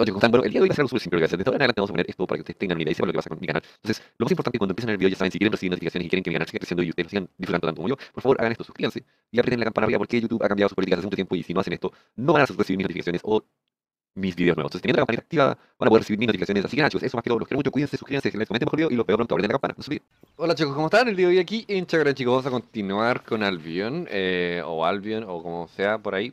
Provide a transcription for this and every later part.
Oye, ¿cómo están? Bueno, el día de hoy va a ser algo súper simple hacer. Desde ahora en adelante vamos a poner esto para que ustedes tengan una idea y sepan lo que pasa con mi canal. Entonces, lo más importante cuando empiecen el video ya saben, si quieren recibir notificaciones y quieren que mi canal siga creciendo y ustedes lo sigan disfrutando tanto como yo, por favor hagan esto, suscríbanse y aprieten la campana arriba porque YouTube ha cambiado sus políticas hace mucho tiempo y si no hacen esto, no van a recibir mis notificaciones o mis videos nuevos. Entonces, teniendo la campanita activa, van a poder recibir mis notificaciones. Así que nada, chicos, eso más que todo. Los quiero mucho, cuídense, suscríbanse, les comenten mejor video y lo peor pronto, aprieten la campana. No se. Hola chicos, ¿cómo están? El día de hoy aquí en Instagram, chicos, vamos a continuar con Albion, eh, o Albion, o como sea por ahí.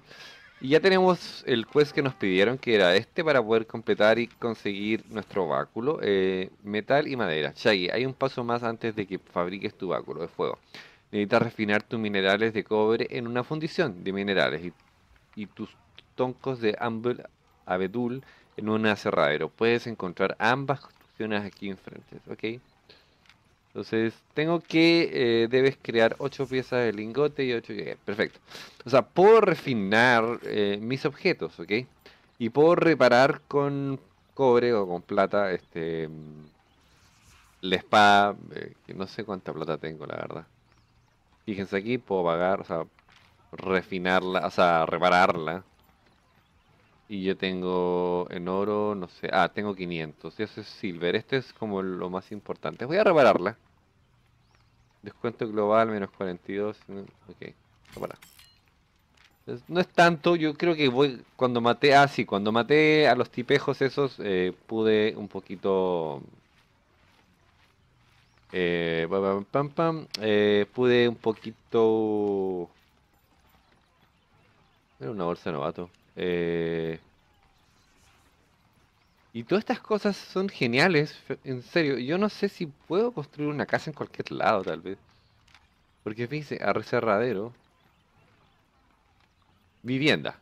Y ya tenemos el quest que nos pidieron, que era este, para poder completar y conseguir nuestro báculo, eh, metal y madera. Shaggy, hay un paso más antes de que fabriques tu báculo de fuego. Necesitas refinar tus minerales de cobre en una fundición de minerales y, tus toncos de ambul, abedul en un aserradero. Puedes encontrar ambas construcciones aquí enfrente, ¿ok? Entonces, tengo que, eh, debes crear 8 piezas de lingote y 8... perfecto. O sea, puedo refinar eh, mis objetos, ¿ok? Y puedo reparar con cobre o con plata, este... La espada, eh, que no sé cuánta plata tengo, la verdad. Fíjense aquí, puedo pagar, o sea, refinarla, o sea, repararla. Y yo tengo en oro, no sé, ah, tengo 500. Y eso es silver. Este es como lo más importante. Voy a repararla. Descuento global menos 42. Ok, para. No es tanto, yo creo que voy cuando maté, ah sí, cuando maté a los tipejos esos eh, pude un poquito, eh, pam, pam, eh, pude un poquito, era una bolsa de novato, eh, y todas estas cosas son geniales, en serio. Yo no sé si puedo construir una casa en cualquier lado, tal vez. Porque fíjense, arrecerradero. Vivienda.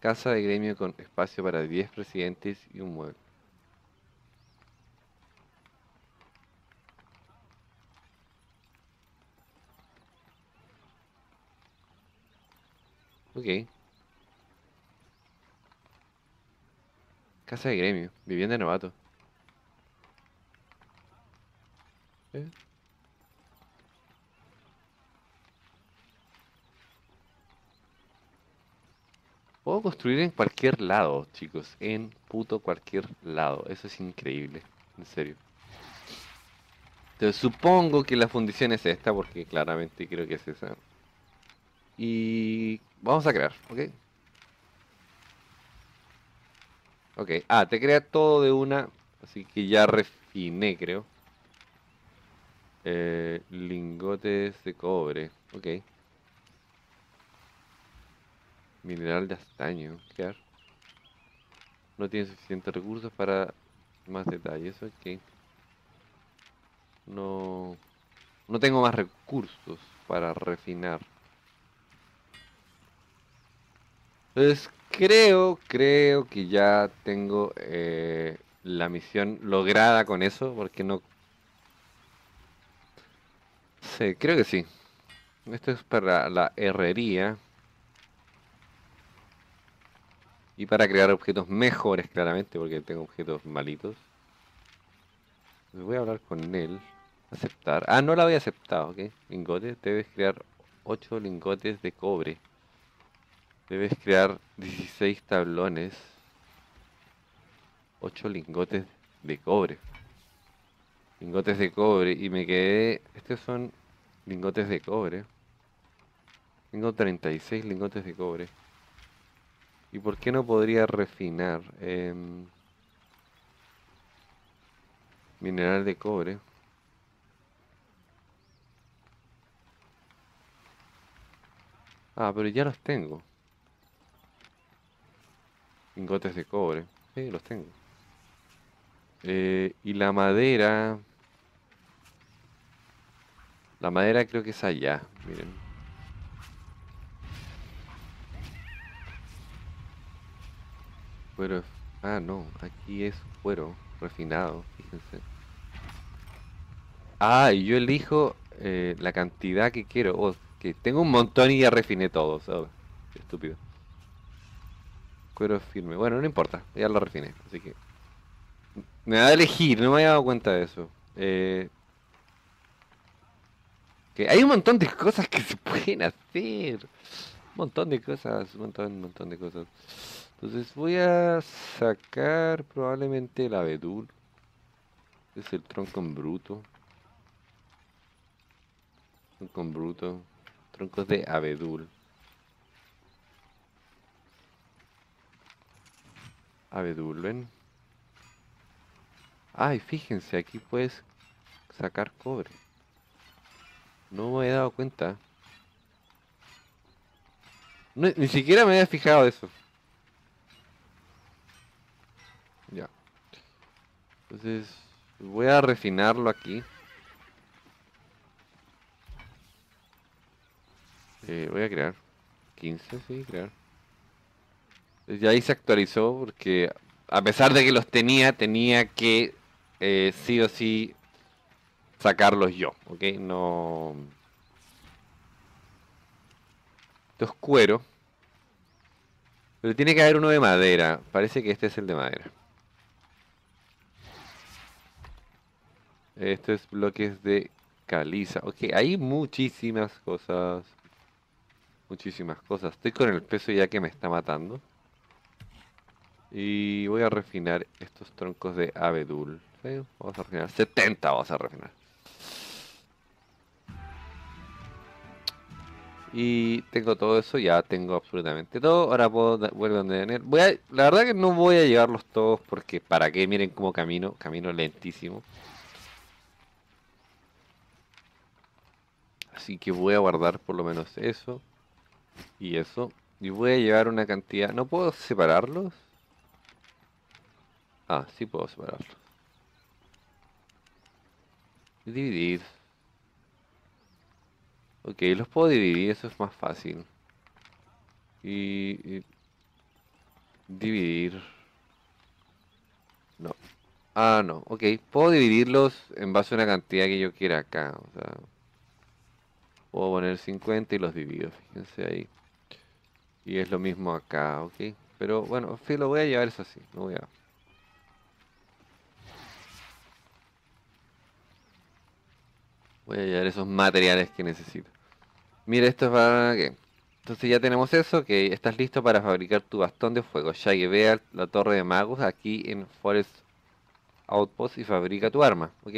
Casa de gremio con espacio para 10 presidentes y un mueble. Ok. Casa de gremio, vivienda de novato. ¿Eh? Puedo construir en cualquier lado, chicos. En puto cualquier lado. Eso es increíble. En serio. Entonces supongo que la fundición es esta, porque claramente creo que es esa. Y vamos a crear, ¿ok? Ok, ah, te crea todo de una, así que ya refiné, creo. Eh, lingotes de cobre, ok. Mineral de estaño, ¿qué No tiene suficientes recursos para más detalles, ok. No, no tengo más recursos para refinar. Entonces, creo, creo que ya tengo eh, la misión lograda con eso, porque no... Sí, creo que sí. Esto es para la herrería. Y para crear objetos mejores, claramente, porque tengo objetos malitos. Voy a hablar con él. Aceptar. Ah, no la había aceptado, ok. Lingotes. Debes crear 8 lingotes de cobre. Debes crear 16 tablones. 8 lingotes de cobre. Lingotes de cobre. Y me quedé... Estos son lingotes de cobre. Tengo 36 lingotes de cobre. ¿Y por qué no podría refinar? Em, mineral de cobre. Ah, pero ya los tengo. Lingotes de cobre. Sí, los tengo. Eh, y la madera... La madera creo que es allá, miren. Cuero... Ah, no, aquí es cuero refinado, fíjense. Ah, y yo elijo eh, la cantidad que quiero. Oh, que tengo un montón y ya refiné todo, ¿sabes? Estúpido. Cuero firme. Bueno, no importa, ya lo refiné. Así que. Me va a elegir, no me había dado cuenta de eso. Eh... Que hay un montón de cosas que se pueden hacer. Un montón de cosas, un montón, un montón de cosas. Entonces voy a sacar probablemente el abedul. Es el tronco en bruto. Tronco en bruto. Troncos de abedul. Abedul, ven. Ay, fíjense, aquí puedes sacar cobre. No me he dado cuenta. Ni siquiera me había fijado eso. Ya. Entonces, voy a refinarlo aquí. Eh, voy a crear 15, sí, crear. Ya ahí se actualizó porque a pesar de que los tenía, tenía que eh, sí o sí sacarlos yo, ¿ok? No... Esto es cuero. Pero tiene que haber uno de madera. Parece que este es el de madera. Esto es bloques de caliza. Ok, hay muchísimas cosas. Muchísimas cosas. Estoy con el peso ya que me está matando. Y voy a refinar estos troncos de abedul. Vamos a refinar 70, vamos a refinar. Y tengo todo eso, ya tengo absolutamente todo. Ahora puedo vuelvo a tener. Voy a, la verdad que no voy a llevarlos todos porque para qué, miren cómo camino, camino lentísimo. Así que voy a guardar por lo menos eso y eso. Y voy a llevar una cantidad. ¿No puedo separarlos? Ah, sí puedo separarlos. Y Dividir. Ok, los puedo dividir, eso es más fácil. Y, dividir. No. Ah, no. Ok, puedo dividirlos en base a una cantidad que yo quiera acá. O sea, puedo poner 50 y los divido, fíjense ahí. Y es lo mismo acá, ok. Pero bueno, sí, lo voy a llevar eso así. No voy a... Voy a llevar esos materiales que necesito. Mira, esto es para qué. Entonces ya tenemos eso, que estás listo para fabricar tu bastón de fuego. Ya que vea la torre de magos aquí en Forest Outpost y fabrica tu arma, ¿ok?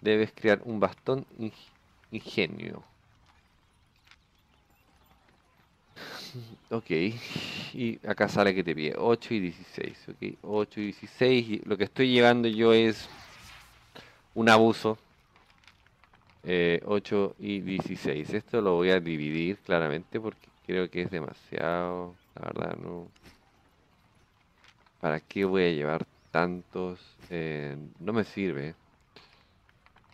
Debes crear un bastón ing- ingenio. Ok, y acá sale que te pide 8 y 16, ok, 8 y 16, y lo que estoy llevando yo es un abuso, eh, 8 y 16, esto lo voy a dividir claramente porque creo que es demasiado, la verdad no, ¿para qué voy a llevar tantos? Eh, no me sirve,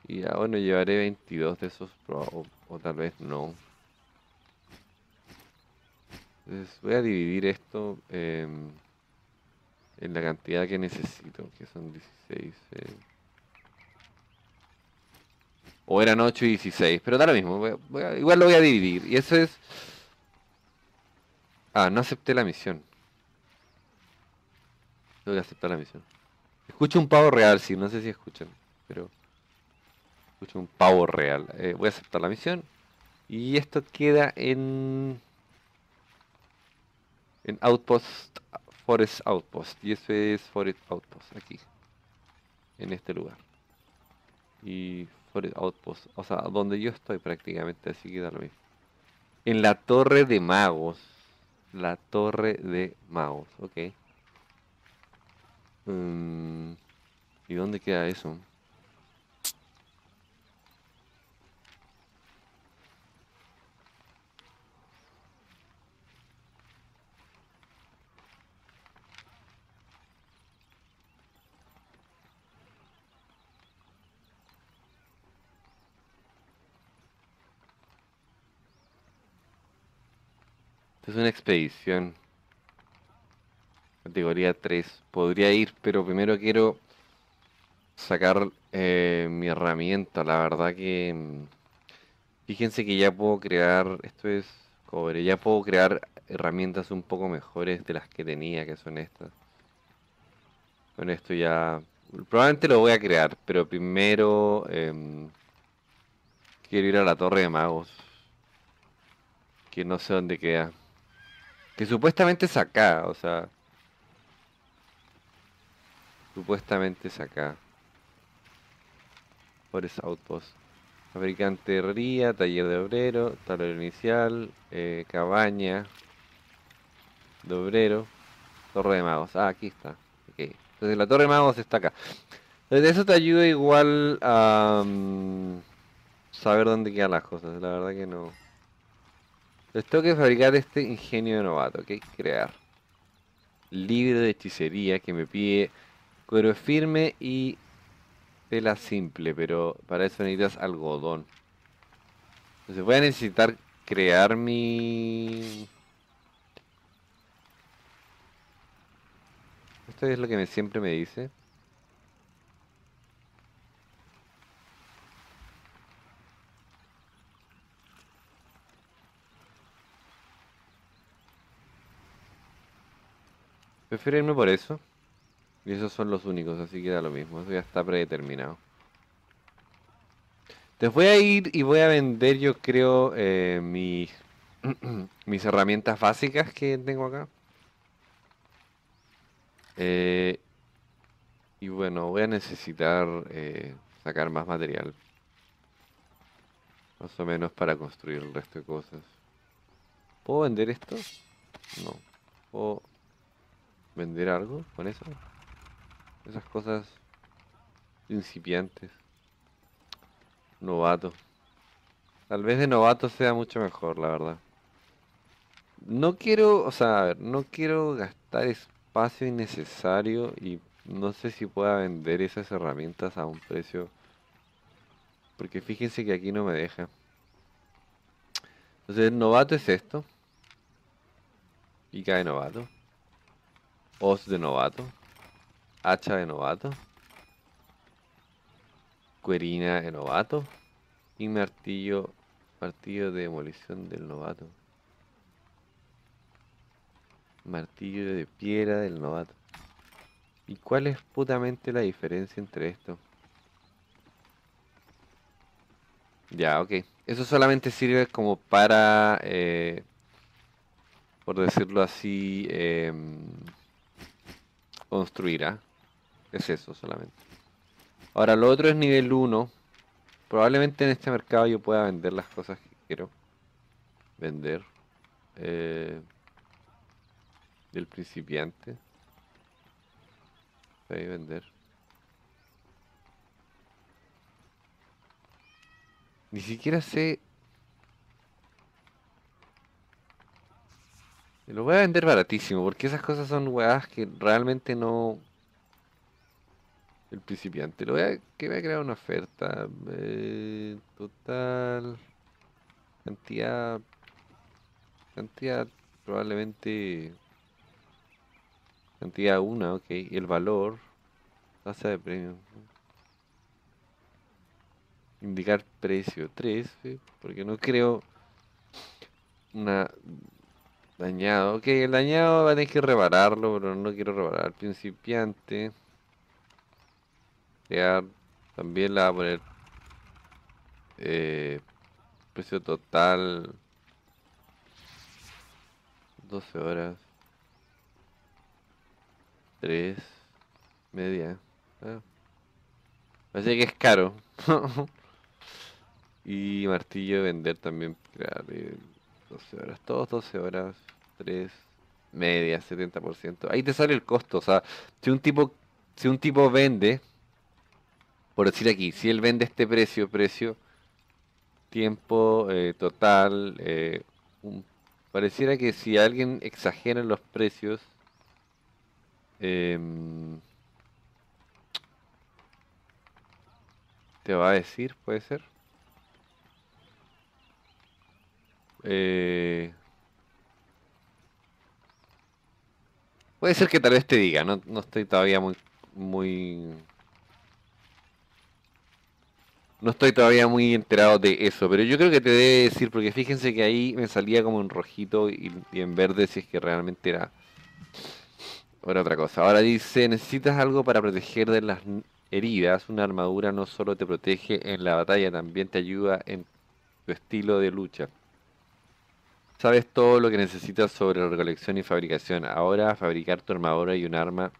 y ya bueno, llevaré 22 de esos, o, tal vez no. Entonces voy a dividir esto em, en la cantidad que necesito, que son 16. eh. O eran 8 y 16, pero da lo mismo. igual lo voy a dividir. Y eso es... Ah, no acepté la misión. Tengo que aceptar la misión. Escucho un pavo real, sí, no sé si escuchan, pero... Escucho un pavo real. Eh, voy a aceptar la misión. Y esto queda en en Outpost, Forest Outpost. Y eso es Forest Outpost, aquí. En este lugar. Y Forest Outpost, o sea, donde yo estoy prácticamente, así que da lo mismo. En la Torre de Magos. La Torre de Magos, ok. Mm, ¿Y dónde queda eso? Una expedición. Categoría 3. Podría ir, pero primero quiero sacar eh, mi herramienta. La verdad que... mm, Fíjense que ya puedo crear... Esto es cobre. Ya puedo crear herramientas un poco mejores de las que tenía, que son estas. Con esto ya... Probablemente lo voy a crear, pero primero... em, quiero ir a la Torre de Magos. Que no sé dónde queda. Que supuestamente es acá, o sea. Supuestamente es acá. Por Forest Outpost. Fabricante herrería, taller de obrero, taller inicial, eh, cabaña de obrero, torre de magos. Ah, aquí está. Okay. Entonces la torre de magos está acá. Entonces eso te ayuda igual a mm, saber dónde quedan las cosas. La verdad que no. Entonces tengo que fabricar este ingenio de novato, que crear. Libro de hechicería que me pide cuero firme y tela simple, pero para eso necesitas algodón. Entonces voy a necesitar crear mi... Esto es lo que me, siempre me dice. Prefiero irme por eso. Y esos son los únicos, así que da lo mismo. Eso ya está predeterminado. Entonces voy a ir y voy a vender, yo creo, eh, mis, mis herramientas básicas que tengo acá. Eh, y bueno, voy a necesitar eh, sacar más material. Más o menos para construir el resto de cosas. ¿Puedo vender esto? No. ¿Puedo vender algo con eso? Esas cosas incipientes. Novato. Tal vez de novato sea mucho mejor, la verdad. No quiero, o sea, a ver, no quiero gastar espacio innecesario y no sé si pueda vender esas herramientas a un precio. Porque fíjense que aquí no me deja. Entonces, novato es esto. Pica de novato. Os de novato. Hacha de novato. Cuerina de novato. Y martillo, martillo de demolición del novato. Martillo de piedra del novato. ¿Y cuál es putamente la diferencia entre esto? Ya, ok. Eso solamente sirve como para, eh, por decirlo así, eh, construir, ¿ah? Es eso solamente. Ahora, lo otro es nivel 1. Probablemente en este mercado yo pueda vender las cosas que quiero vender. Eh, del principiante. Voy a vender. Ni siquiera sé... Lo voy a vender baratísimo, porque esas cosas son weas que realmente no... El principiante. Lo voy a, que voy a crear una oferta. eh, total. Cantidad. Cantidad probablemente. Cantidad 1, ok. El valor. Tasa de premio. Indicar precio 3, porque no creo una dañado. Ok, el dañado va a tener que repararlo, pero no quiero reparar. Principiante. Crear. También la va a poner eh, precio total 12 horas 3 media ah. Parece que es caro y martillo de vender también 12 horas todos 12 horas 3 media 70% ahí te sale el costo o sea si un tipo si un tipo vende por decir aquí, si él vende este precio, precio, tiempo eh, total, eh, un- pareciera que si alguien exagera los precios, em, te va a decir, puede ser. Eh, puede ser que tal vez te diga, no, estoy todavía muy, muy no estoy todavía muy enterado de eso, pero yo creo que te debe decir, porque fíjense que ahí me salía como en rojito y, en verde si es que realmente era, era otra cosa. Ahora dice, necesitas algo para proteger de las heridas. Una armadura no solo te protege en la batalla, también te ayuda en tu estilo de lucha. Sabes todo lo que necesitas sobre recolección y fabricación. Ahora fabricar tu armadura y un arma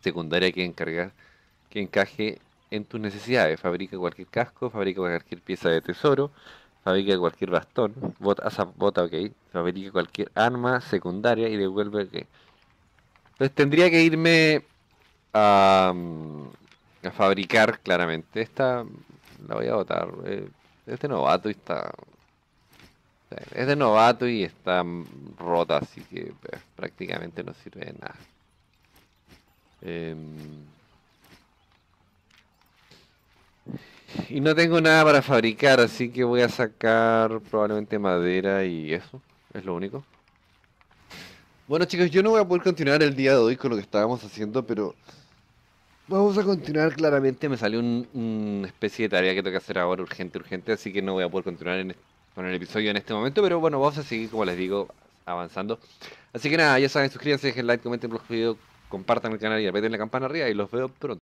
secundaria que encarga, que encaje en tus necesidades. Fabrica cualquier casco, fabrica cualquier pieza de tesoro, fabrica cualquier bastón, bota, asa- bota ok, fabrica cualquier arma secundaria y devuelve ok. Entonces tendría que irme a, mm, a fabricar claramente. Esta la voy a botar. eh, es de novato está. Es de novato y está rota, así que eh, prácticamente no sirve de nada. Em, y no tengo nada para fabricar, así que voy a sacar probablemente madera y eso. Es lo único. Bueno chicos, yo no voy a poder continuar el día de hoy con lo que estábamos haciendo, pero vamos a continuar claramente. Me salió un- una especie de tarea que tengo que hacer ahora urgente, urgente, así que no voy a poder continuar en es- con el episodio en este momento, pero bueno, vamos a seguir, como les digo, avanzando. Así que nada, ya saben, suscríbanse, dejen like, comenten los videos, compartan el canal y aprieten la campana arriba y los veo pronto.